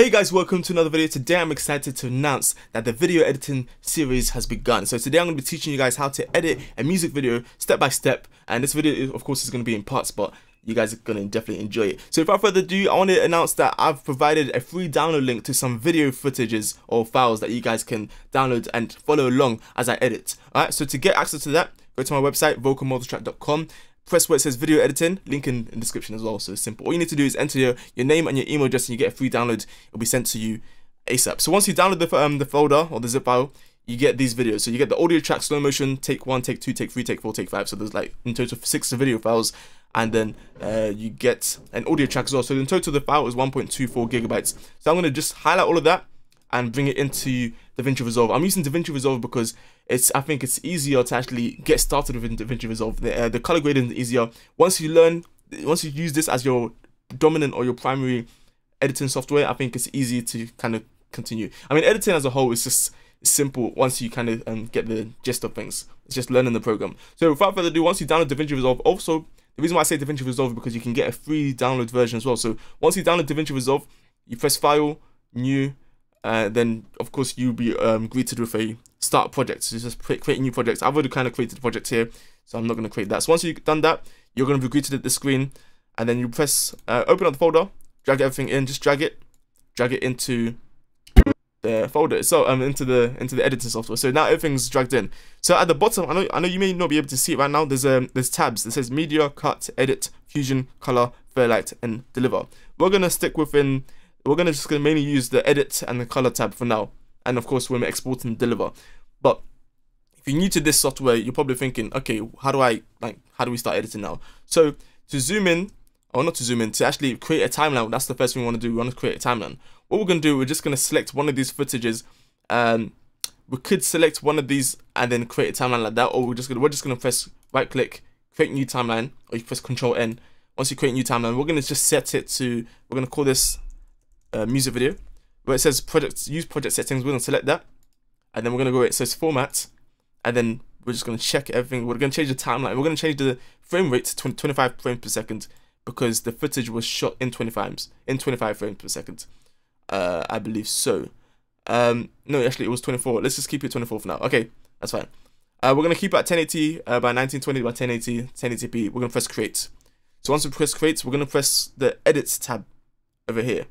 Hey guys, welcome to another video. Today I'm excited to announce that the video editing series has begun. So today I'm going to be teaching you guys how to edit a music video step by step. And this video, of course, is going to be in parts, but you guys are going to definitely enjoy it. So without further ado, I want to announce that I've provided a free download link to some video footages or files that you guys can download and follow along as I edit. Alright, so to get access to that, go to my website, vocalmultitrack.com press where it says video editing, link in, in description as well. So it's simple. All you need to do is enter your, your name and your email address and you get a free download. It'll be sent to you ASAP. So once you download the, um, the folder or the zip file, you get these videos. So you get the audio track, slow motion, take one, take two, take three, take four, take five. So there's like in total six video files. And then uh, you get an audio track as well. So in total, the file is 1.24 gigabytes. So I'm going to just highlight all of that and bring it into DaVinci Resolve. I'm using DaVinci Resolve because it's I think it's easier to actually get started with DaVinci Resolve. The, uh, the color grading is easier. Once you learn, once you use this as your dominant or your primary editing software, I think it's easy to kind of continue. I mean, editing as a whole is just simple once you kind of um, get the gist of things. It's just learning the program. So without further ado, once you download DaVinci Resolve, also the reason why I say DaVinci Resolve is because you can get a free download version as well. So once you download DaVinci Resolve, you press File, New, uh, then of course you'll be um, greeted with a start project. So just create a new projects. I've already kind of created a project here, so I'm not going to create that. So once you've done that, you're going to be greeted at the screen, and then you press uh, open up the folder, drag everything in, just drag it, drag it into the folder. So um into the into the editing software. So now everything's dragged in. So at the bottom, I know I know you may not be able to see it right now. There's um there's tabs that says media, cut, edit, fusion, color, fairlight, and deliver. We're gonna stick within we're gonna just gonna mainly use the edit and the color tab for now. And of course, when we export and deliver. But if you're new to this software, you're probably thinking, okay, how do I like how do we start editing now? So to zoom in, or not to zoom in, to actually create a timeline, that's the first thing we want to do. We want to create a timeline. What we're gonna do, we're just gonna select one of these footages. Um, we could select one of these and then create a timeline like that, or we're just gonna we're just gonna press right click, create new timeline, or you press Control N. Once you create a new timeline, we're gonna just set it to we're gonna call this uh, music video where it says project use project settings. We're gonna select that, and then we're gonna go where it says format, and then we're just gonna check everything. We're gonna change the timeline. We're gonna change the frame rate to 20, 25 frames per second because the footage was shot in 25 in 25 frames per second. Uh, I believe so. Um, no, actually it was 24. Let's just keep it 24 for now. Okay, that's fine. Uh, we're gonna keep it at 1080 uh, by 1920 by 1080 1080p. We're gonna press create. So once we press create, we're gonna press the edit tab over here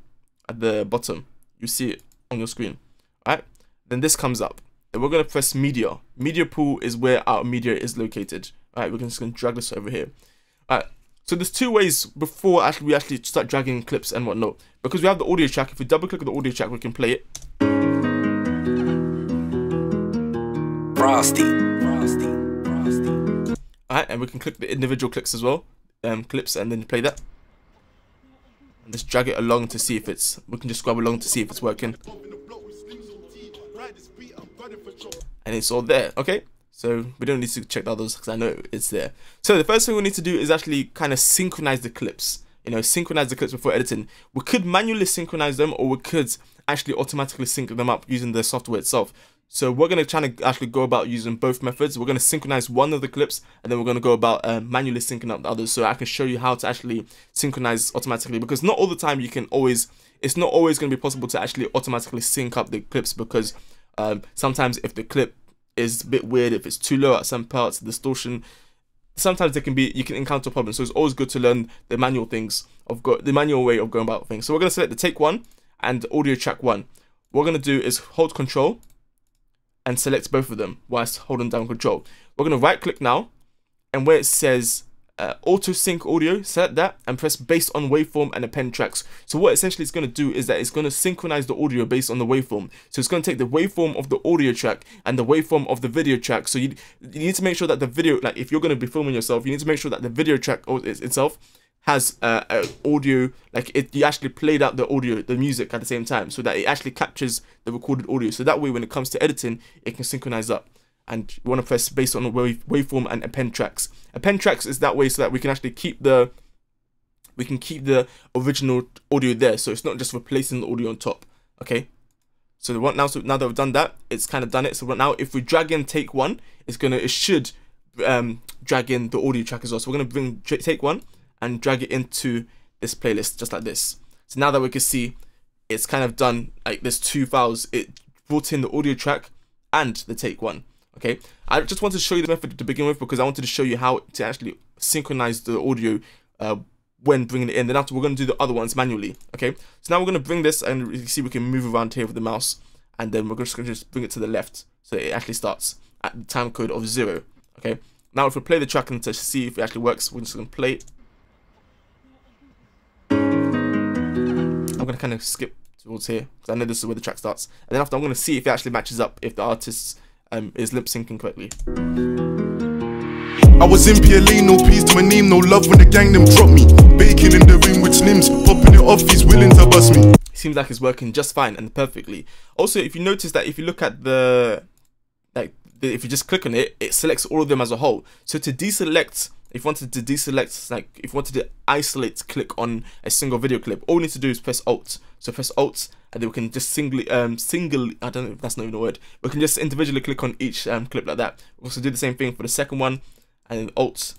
at the bottom. You see it on your screen, right? Then this comes up. Then we're gonna press media. Media pool is where our media is located. All right, we're just gonna drag this over here. All right. So there's two ways before actually we actually start dragging clips and whatnot. Because we have the audio track. If we double click on the audio track, we can play it. Frosty. Frosty. Frosty. Alright, and we can click the individual clips as well. Um, clips and then play that and just drag it along to see if it's we can just scrub along to see if it's working. And it's all there okay? So we don't need to check the others because I know it's there. So the first thing we need to do is actually kind of synchronize the clips. You know synchronize the clips before editing. We could manually synchronize them or we could actually automatically sync them up using the software itself so we're going to try to actually go about using both methods. We're going to synchronize one of the clips and then we're going to go about uh, manually syncing up the others. So I can show you how to actually synchronize automatically because not all the time you can always, it's not always going to be possible to actually automatically sync up the clips because um, sometimes if the clip is a bit weird, if it's too low at some parts, distortion, sometimes there can be, you can encounter problems. So it's always good to learn the manual things of go, the manual way of going about things. So we're going to select the take one and audio track one. What we're going to do is hold control and select both of them whilst holding down control. We're going to right click now and where it says uh, auto sync audio, select that and press based on waveform and append tracks. So what essentially it's going to do is that it's going to synchronize the audio based on the waveform. So it's going to take the waveform of the audio track and the waveform of the video track. So you, you need to make sure that the video, like if you're going to be filming yourself, you need to make sure that the video track itself has uh, uh, audio like it you actually played out the audio the music at the same time so that it actually captures the recorded audio. So that way when it comes to editing it can synchronize up. And you want to press based on wave, waveform and append tracks. Append tracks is that way so that we can actually keep the we can keep the original audio there. So it's not just replacing the audio on top okay? So the now so now that we've done that it's kind of done it. So right now if we drag in take one it's gonna it should um drag in the audio track as well. So we're gonna bring take one and drag it into this playlist just like this. So now that we can see it's kind of done like there's two files. It brought in the audio track and the take one. Okay, I just wanted to show you the method to begin with because I wanted to show you how to actually synchronize the audio uh, when bringing it in. Then after we're going to do the other ones manually. Okay, so now we're going to bring this and you see we can move around here with the mouse and then we're just going to just bring it to the left so it actually starts at the time code of zero. Okay, now if we play the track and to see if it actually works, we're just going to play it. Going to kind of skip towards here because I know this is where the track starts. And then after I'm going to see if it actually matches up if the artist um, is lip syncing correctly. I was in PLA, no peace to my name, no love when the gang them drop me. Baking in the ring with slims, popping it off, he's willing to bust me. Seems like it's working just fine and perfectly. Also, if you notice that if you look at the like the, if you just click on it, it selects all of them as a whole. So to deselect, if you wanted to deselect, like if you wanted to isolate click on a single video clip, all we need to do is press Alt. So press Alt, and then we can just singly, um, single. I don't know if that's not even a word. We can just individually click on each um clip like that. We also do the same thing for the second one, and then Alt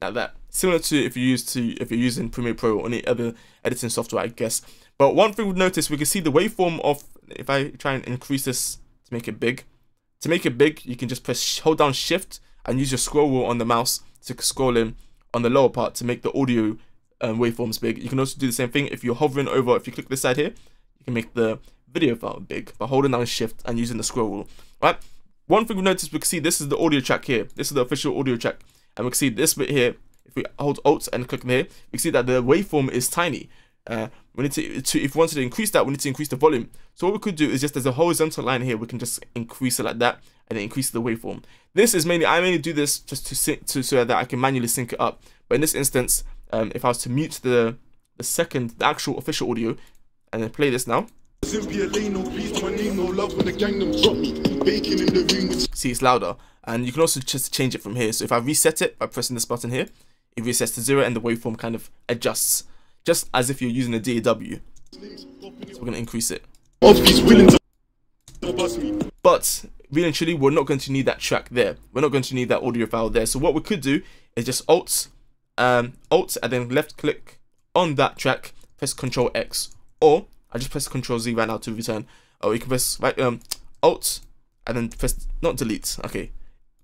like that. Similar to if you use to if you're using Premiere Pro or any other editing software, I guess. But one thing we've noticed, we can see the waveform of if I try and increase this to make it big. To make it big, you can just press hold down Shift and use your scroll wheel on the mouse to scroll in on the lower part to make the audio um, waveforms big. You can also do the same thing if you're hovering over. If you click this side here, you can make the video file big by holding down Shift and using the scroll wheel. Right. One thing we noticed, we can see this is the audio track here. This is the official audio track, and we can see this bit here. If we hold Alt and click here, we can see that the waveform is tiny. Uh, we need to, to, if we wanted to increase that, we need to increase the volume. So what we could do is just there's a horizontal line here, we can just increase it like that and then increase the waveform. This is mainly, I mainly do this just to sync to so that I can manually sync it up. But in this instance, um, if I was to mute the the second, the actual official audio, and then play this now, see it's louder. And you can also just change it from here. So if I reset it by pressing this button here, it resets to zero and the waveform kind of adjusts, just as if you're using a DAW. it So we're gonna increase it. off, he's willing to bust me. But really and truly, we're not going to need that track there. We're not going to need that audio file there. So what we could do is just Alt, um, Alt, and then left click on that track, press Control X, or I just press Control Z right now to return. Or you can press right um Alt and then press not delete. Okay,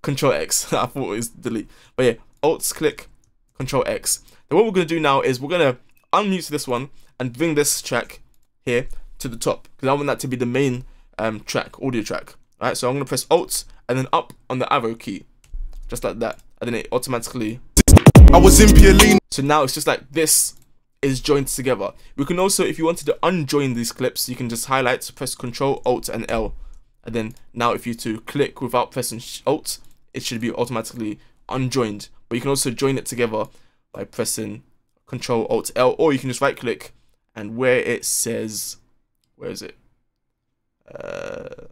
Control X. I thought it was delete, but yeah, Alt click Control X. Then what we're gonna do now is we're gonna unmute this one and bring this track here to the top because I want that to be the main um track, audio track. Alright, so I'm gonna press Alt and then up on the arrow key, just like that, and then it automatically. I was in PLA, So now it's just like this is joined together. We can also, if you wanted to unjoin these clips, you can just highlight, press Control Alt and L, and then now if you to click without pressing Alt, it should be automatically unjoined. But you can also join it together by pressing Control Alt L, or you can just right click and where it says, where is it? Uh,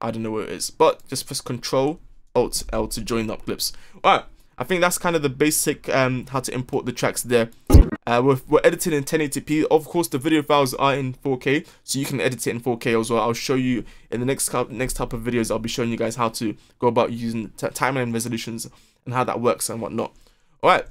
I don't know where it is, but just press Control Alt L to join up clips. Alright, I think that's kind of the basic um how to import the tracks there. Uh, we're, we're editing in 1080p. Of course, the video files are in 4K, so you can edit it in 4K as well. I'll show you in the next next type of videos. I'll be showing you guys how to go about using timeline resolutions and how that works and whatnot. All right.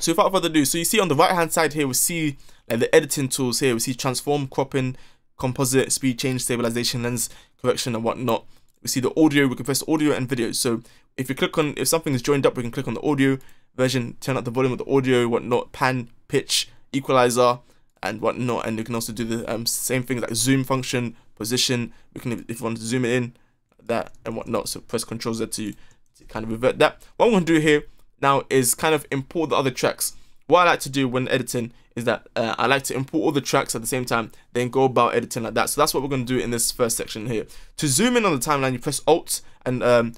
So without further ado, so you see on the right hand side here, we see like the editing tools here. We see transform, cropping, composite, speed change, stabilization, lens correction, and whatnot. We see the audio. We can press audio and video. So if you click on if something is joined up, we can click on the audio version, turn up the volume of the audio, whatnot, pan, pitch, equalizer, and whatnot. And you can also do the um, same things like zoom function, position. We can if you want to zoom it in, that and whatnot. So press Control Z to, to kind of revert that. What I'm gonna do here now is kind of import the other tracks. What I like to do when editing is that uh, I like to import all the tracks at the same time, then go about editing like that. So that's what we're going to do in this first section here. To zoom in on the timeline, you press Alt and um,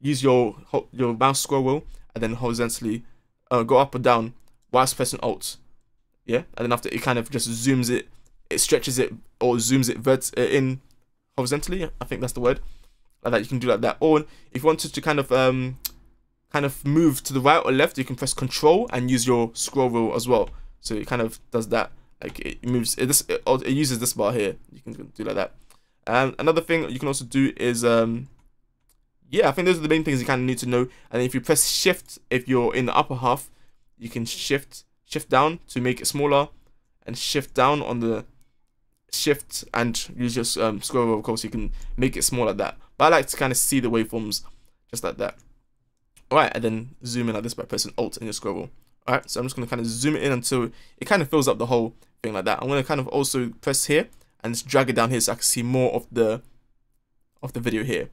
use your your mouse scroll wheel, and then horizontally uh, go up or down whilst pressing Alt. Yeah, and then after it kind of just zooms it, it stretches it or zooms it vert- uh, in horizontally. I think that's the word. Like that, you can do like that. Or if you wanted to kind of um, kind of move to the right or left, you can press Control and use your scroll wheel as well. So it kind of does that. Like it moves. It, this it, it uses this bar here. You can do like that. And another thing you can also do is um, yeah, I think those are the main things you kind of need to know. And if you press Shift, if you're in the upper half, you can shift shift down to make it smaller. and shift down on the shift and use your um, scroll wheel, of course, you can make it small like that. But I like to kind of see the waveforms just like that. Alright, and then zoom in like this by pressing Alt in your scroll wheel. Alright, so I'm just going to kind of zoom it in until it kind of fills up the whole thing like that. I'm going to kind of also press here and just drag it down here so I can see more of the of the video here.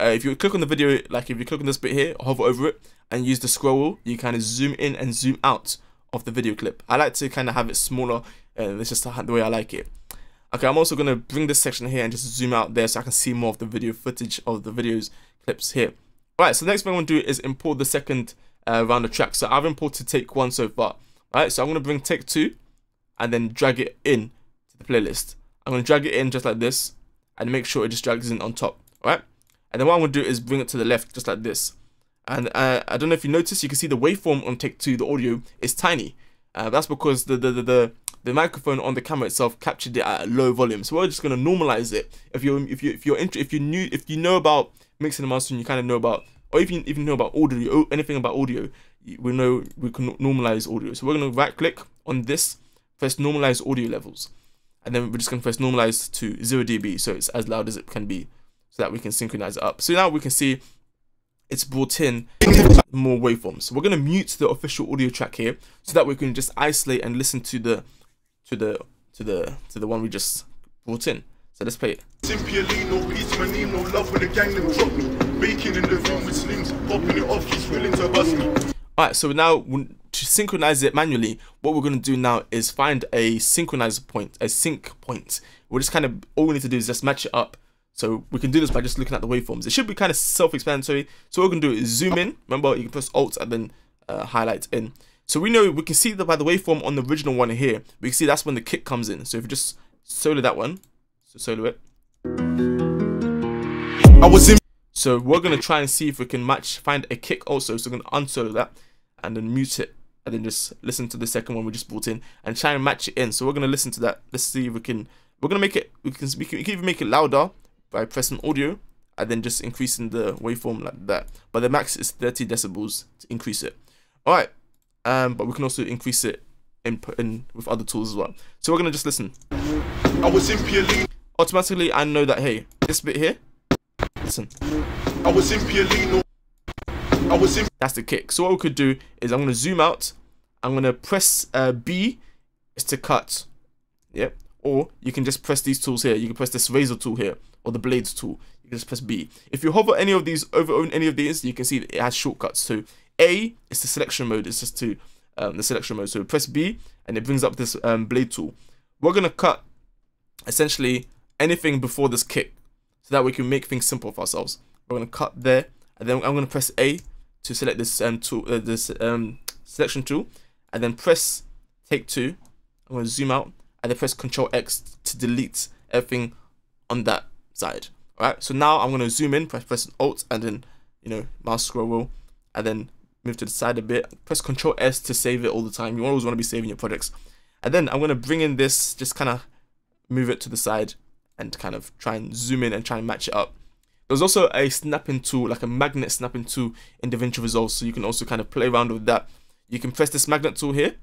Uh, if you click on the video, like if you click on this bit here, hover over it and use the scroll wheel, you kind of zoom in and zoom out of the video clip. I like to kind of have it smaller, and it's just the way I like it. Okay, I'm also going to bring this section here and just zoom out there so I can see more of the video footage of the videos clips here. Alright, so next thing I want to do is import the second uh, round of tracks. So I've imported take one so far. Alright, so I'm going to bring take two and then drag it in to the playlist. I'm going to drag it in just like this and make sure it just drags in on top. Alright, and then what I'm going to do is bring it to the left just like this. And uh, I don't know if you notice, you can see the waveform on take two, the audio is tiny. Uh, that's because the, the, the, the the microphone on the camera itself captured it at a low volume. So we're just gonna normalize it. If you're if you if you're if you knew if you know about mixing and mastering, you kind of know about or you even know about audio anything about audio, we know we can normalize audio. So we're gonna right click on this, press normalize audio levels, and then we're just gonna press normalize to zero dB, so it's as loud as it can be, so that we can synchronize it up. So now we can see it's brought in more waveforms. So we're gonna mute the official audio track here, so that we can just isolate and listen to the to the to the to the one we just brought in. So let's play it. Simply no peace, my name, no love when the gang them drop me. Baking in the room with slims, popping it off, he's willing to bust me. Alright, so now to synchronize it manually, what we're going to do now is find a synchronizer point, a sync point. We're just kind of, all we need to do is just match it up. So we can do this by just looking at the waveforms. It should be kind of self-explanatory. So what we're going to do is zoom in. Remember, you can press Alt and then uh, highlight in. So we know, we can see that by the waveform on the original one here, we can see that's when the kick comes in. So if you just solo that one, so solo it. I was in So we're going to try and see if we can match, find a kick also. So we're going to unsolo that and then mute it and then just listen to the second one we just brought in and try and match it in. So we're going to listen to that. Let's see if we can, we're going to make it, we can, we can, we can even make it louder by pressing audio and then just increasing the waveform like that. But the max is 30 decibels to increase it. All right. Um, but we can also increase it in, put in with other tools as well. So we're going to just listen. I was in Pialino, Automatically, I know that, hey, this bit here, listen. I was in Pialino. I was in That's the kick. So what we could do is I'm going to zoom out. I'm going to press uh, B is to cut. Yep. Or you can just press these tools here. You can press this razor tool here or the blades tool. You can just press B. If you hover any of these over any of these, you can see it has shortcuts. So A is the selection mode. It's just to um, the selection mode. So press B and it brings up this um, blade tool. We're going to cut essentially anything before this kick so that we can make things simple for ourselves. We're going to cut there and then I'm going to press A to select this um tool uh, this um selection tool and then press take two i'm going to zoom out and then press control x to delete everything on that side all right so now i'm going to zoom in press press alt and then you know mouse scroll wheel and then move to the side a bit press control s to save it all the time you always want to be saving your projects and then i'm going to bring in this just kind of move it to the side and kind of try and zoom in and try and match it up there's also a snapping tool, like a magnet snapping tool in DaVinci Resolve, so you can also kind of play around with that. You can press this magnet tool here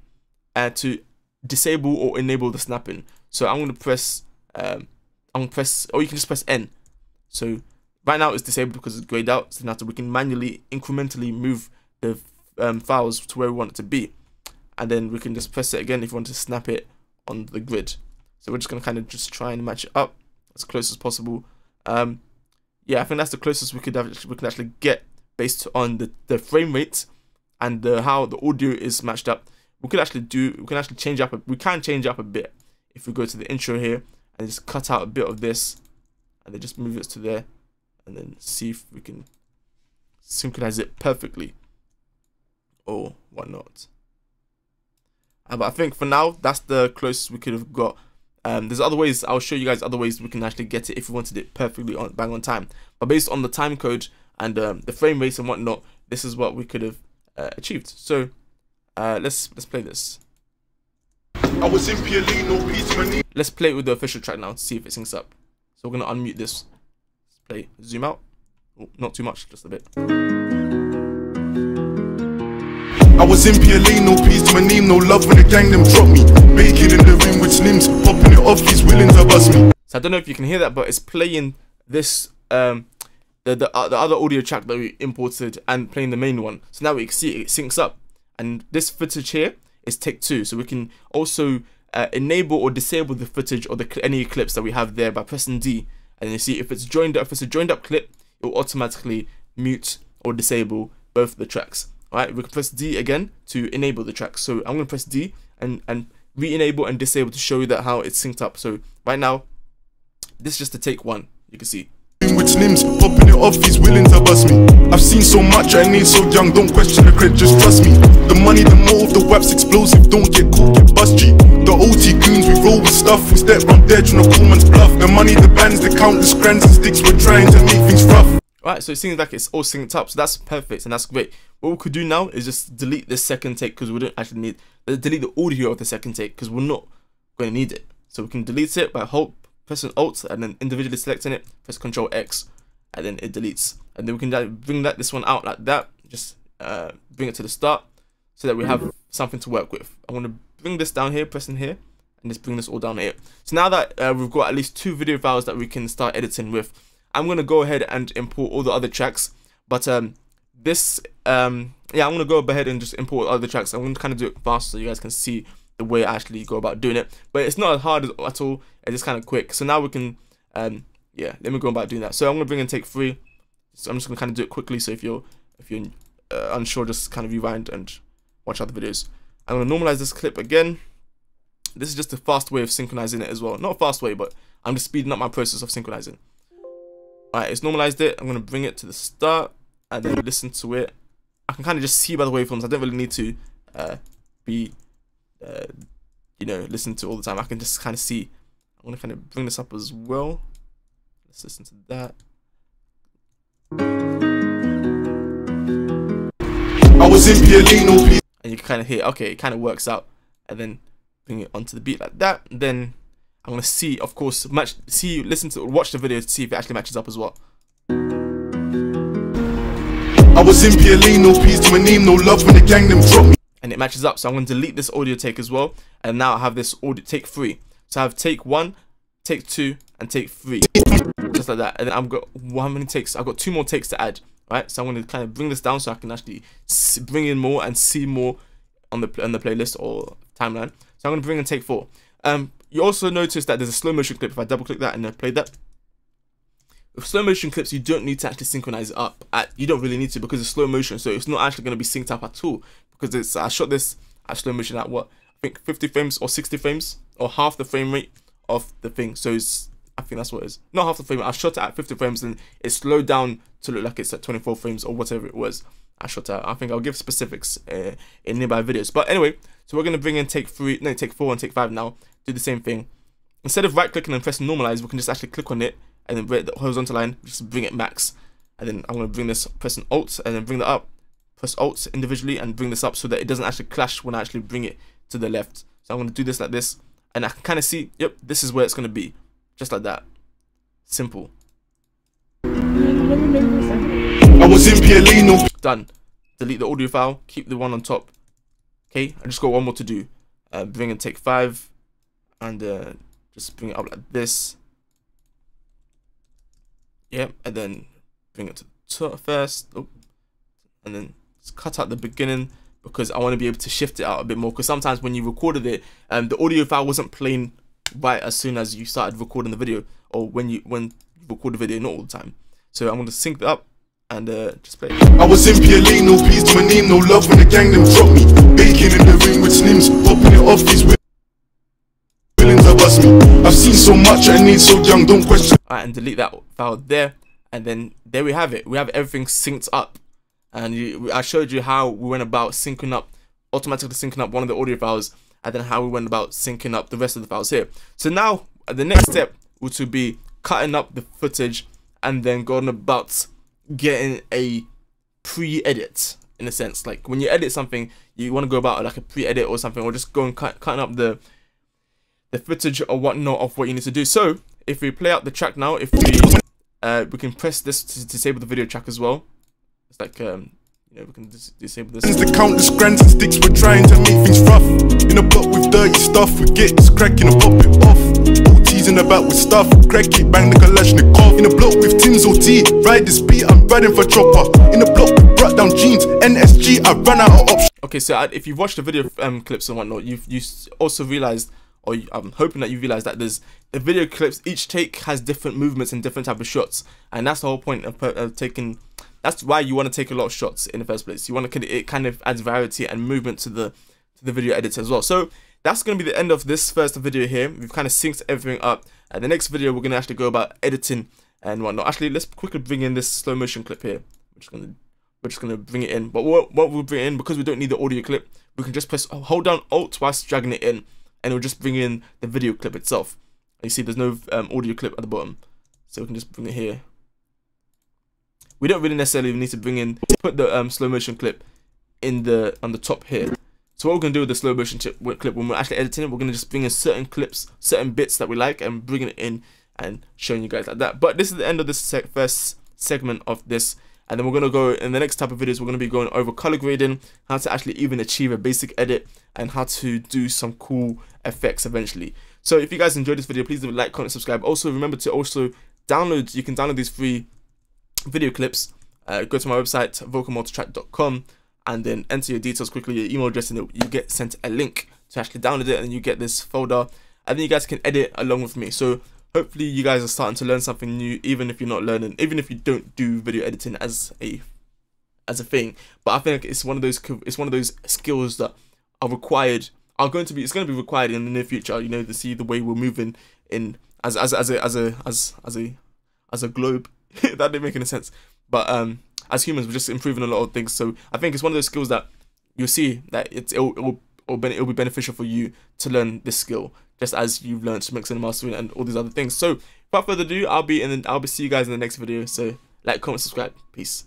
uh, to disable or enable the snapping. So I'm going to press, um, I'm going to press, or you can just press N. So right now it's disabled because it's grayed out, so now we can manually, incrementally move the um, files to where we want it to be. And then we can just press it again if you want to snap it on the grid. So we're just going to kind of just try and match it up as close as possible. Um, yeah, I think that's the closest we could have, we could actually get based on the, the frame rate and the, how the audio is matched up. We could actually do we can actually change up a, we can change up a bit if we go to the intro here and just cut out a bit of this and then just move it to there and then see if we can synchronize it perfectly or whatnot. Uh, but I think for now that's the closest we could have got um, there's other ways. I'll show you guys other ways we can actually get it if we wanted it perfectly on bang on time. But based on the time code and um, the frame rates and whatnot, this is what we could have uh, achieved. So uh, let's let's play this. I was in Pialino, peace, my name. Let's play it with the official track now to see if it syncs up. So we're gonna unmute this. Let's play. Zoom out. Oh, not too much, just a bit. Was in PLA, no peace to my name, no love when the gang them drop me. Baking in the ring with slims, popping it off, he's willing to bust me. So I don't know if you can hear that, but it's playing this um the the, uh, the other audio track that we imported and playing the main one. So now we can see it syncs up, and this footage here is take two. So we can also uh, enable or disable the footage or the any clips that we have there by pressing D, and you see if it's joined up. If it's a joined up clip, it will automatically mute or disable both the tracks. Alright, we can press D again to enable the track. So I'm gonna press D and and re-enable and disable to show you that how it's synced up. So right now, this is just to take one. You can see. With slims, popping it off, he's willing to bust me. I've seen so much, I ain't so young, don't question the credit, just trust me. The money, the motive, the web's explosive, don't get caught, get bust G. The OT goons, we roll with stuff, we step round dead, trying to call man's bluff. The money, the bands, the countless grands and sticks, we're trying to make things rough. Right, so it seems like it's all synced up, so that's perfect and that's great. What we could do now is just delete this second take because we don't actually need uh, delete the audio of the second take because we're not going to need it. So we can delete it by hold pressing Alt and then individually selecting it, press Control X, and then it deletes. And then we can like, bring that this one out like that, just uh, bring it to the start so that we have something to work with. I'm gonna bring this down here, pressing here, and just bring this all down here. So now that uh, we've got at least two video files that we can start editing with, I'm gonna go ahead and import all the other tracks. But um, this um, yeah, I'm gonna go ahead and just import other tracks. I'm gonna kind of do it fast so you guys can see the way I actually go about doing it. But it's not as hard as, at all. It's just kind of quick. So now we can um, yeah, let me go about doing that. So I'm gonna bring in take three. So I'm just gonna kind of do it quickly. So if you're if you're uh, unsure, just kind of rewind and watch other videos. I'm gonna normalize this clip again. This is just a fast way of synchronizing it as well. Not a fast way, but I'm just speeding up my process of synchronizing. Alright, it's normalized it. I'm gonna bring it to the start and then listen to it. I can kind of just see by the waveforms. I don't really need to uh, be, uh, you know, listen to all the time. I can just kind of see. I'm gonna kind of bring this up as well. Let's listen to that. I was in PLA, no peace. and you can kind of hear okay it kind of works out and then bring it onto the beat like that then i'm gonna see of course match see listen to watch the video to see if it actually matches up as well. I was in PLA, no peace to my name, no love when the gang them drop me. and it matches up so i'm gonna delete this audio take as well. And now i have this audio take three. So i have take one take two and take three. Just like that. And then i've got how many takes? I've got two more takes to add right? So i'm going to kind of bring this down so i can actually bring in more and see more on the on the playlist or timeline. So i'm going to bring in take four. Um you also notice that there's a slow motion clip if i double click that and then play that. With slow motion clips you don't need to actually synchronize it up at, you don't really need to because it's slow motion so it's not actually going to be synced up at all. Because it's i shot this at slow motion at what? I think 50 frames or 60 frames or half the frame rate of the thing. So it's i think that's what it is. Not half the frame rate. i shot it at 50 frames and it slowed down to look like it's at 24 frames or whatever it was i shot at i think i'll give specifics uh, in nearby videos but anyway so we're going to bring in take three no take four and take five now do the same thing instead of right clicking and pressing normalize, we can just actually click on it and then the horizontal line, just bring it max. And then I'm gonna bring this pressing alt and then bring that up, press alt individually and bring this up so that it doesn't actually clash when I actually bring it to the left. So I'm gonna do this like this, and I can kind of see, yep, this is where it's gonna be, just like that. Simple. I was no Done. Delete the audio file, keep the one on top. Okay, I just got one more to do. Uh, bring and take five, and uh, just bring it up like this. Yep, and then bring it to the top first. Oh, and then cut out the beginning because I want to be able to shift it out a bit more. Because sometimes when you recorded it, um, the audio file wasn't playing right as soon as you started recording the video, or when you when you record the video, not all the time. So I'm gonna sync that up and uh, just play. I was in PLA, no peace to my name, no love when the gang them drop me. Baking in the ring with slims, popping it off, he's willing to bust me. I've seen so much, I need so young, don't question. Alright, and delete that file there, and then there we have it. We have everything synced up, and you, I showed you how we went about syncing up, automatically syncing up one of the audio files, and then how we went about syncing up the rest of the files here. So now the next step would to be cutting up the footage and then going about getting a pre-edit in a sense. Like when you edit something, you want to go about like a pre-edit or something, or just go and cut cutting up the the footage or whatnot of what you need to do. So if we play out the track now, if we uh, we can press this to disable the video track as well. It's like um, you know we can dis- disable this. Since the countless grands and sticks, we're trying to make things rough. In a block with dirty stuff, we get this cracking and pop it off. In the back with stuff, crack it, bang the Kalashnikov. In a block with Tim's OT, ride this beat, riding for chopper. In a block brought down jeans, NSG, I ran out of options. Okay, so uh, if you've watched the video um, clips and whatnot, you've you also realized, or I'm hoping that you realize that there's the video clips. Each take has different movements and different type of shots, and that's the whole point of, of taking. That's why you want to take a lot of shots in the first place. You want to it kind of adds variety and movement to the to the video edits as well. So that's gonna be the end of this first video here. We've kind of synced everything up, and the next video we're gonna actually go about editing and whatnot. Actually, let's quickly bring in this slow motion clip here. We're just gonna we're just gonna bring it in. But what what we'll bring in because we don't need the audio clip, we can just press hold down Alt whilst dragging it in, and it'll just bring in the video clip itself. And you see, there's no um, audio clip at the bottom, so we can just bring it here. We don't really necessarily need to bring in put the um, slow motion clip in the on the top here. So what we're gonna do with the slow motion clip when we're actually editing it, we're gonna just bring in certain clips, certain bits that we like, and bringing it in and showing you guys like that. But this is the end of this sec first segment of this and then we're gonna go in the next type of videos we're gonna be going over color grading how to actually even achieve a basic edit and how to do some cool effects eventually. So if you guys enjoyed this video please leave a like comment subscribe. Also remember to also download you can download these free video clips uh, go to my website vocalmultitrack.com and then enter your details quickly your email address and you get sent a link to actually download it and you get this folder and then you guys can edit along with me. So hopefully you guys are starting to learn something new even if you're not learning even if you don't do video editing as a as a thing. But i think it's one of those it's one of those skills that are required are going to be it's going to be required in the near future you know to see the way we're moving in as as as a as a as as a as a globe. That didn't make any sense. But um as humans we're just improving a lot of things. So i think it's one of those skills that you'll see that it's it'll, it'll, it'll, be, beneficial for you to learn this skill just as you've learned to mix and mastering and all these other things. So without further ado i'll be in the, i'll be see you guys in the next video. So like comment subscribe. Peace